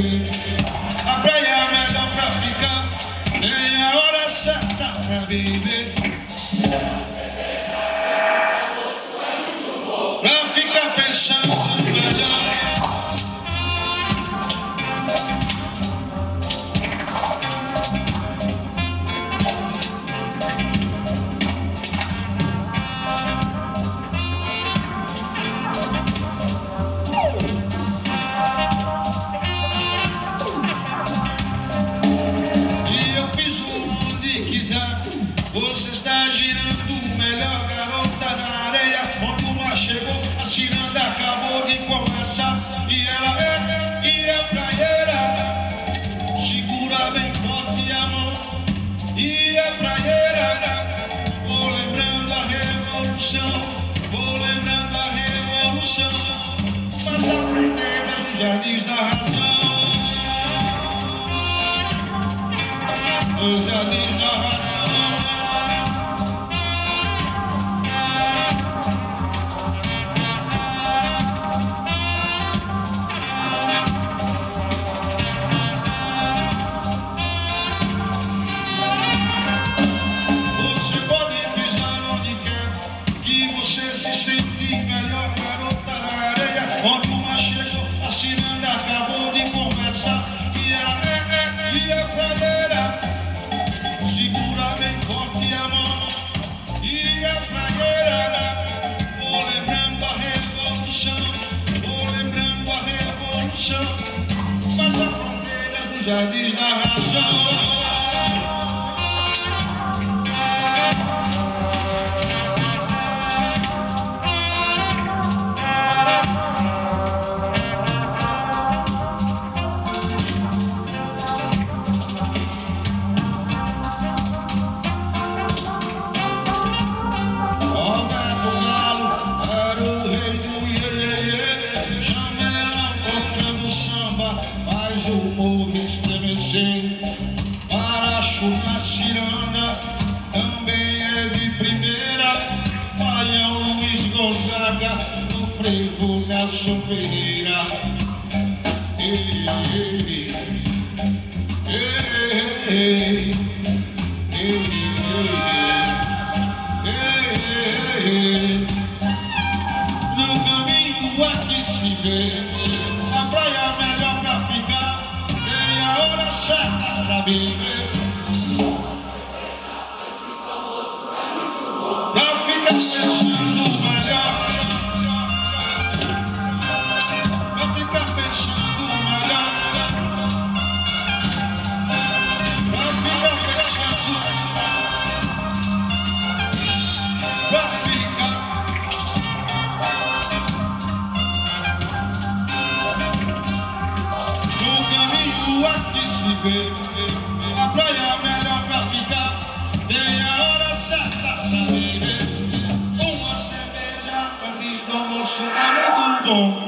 viver. A praia é melhor pra ficar, tem a hora certa pra beber. Quiser. Você está girando melhor, garota na areia. Onde o mar chegou, a ciranda acabou de começar. E ela é, e é praieira. Segura bem forte a mão. E é praieira. Vou lembrando a revolução. Vou lembrando a revolução. Passa fronteiras nos jardins da razão. Os jardins da razão. Se a acabou de começar. E é, e é praieira. Segura revolução. Passa fronteiras nos jardins da razão. Faz o morro estremecer. Paracho na ciranda também é de primeira. Baião Luiz Gonzaga no frevo Nelson Ferreira. Ei, ei, ei, ei, ei, ei. No caminho aqui se vê certa pra beber Pra ficar pensando caminho aqui se vê. A praia é melhor pra ficar. Tem a hora certa pra beber Uma cerveja antes do almoço é muito bom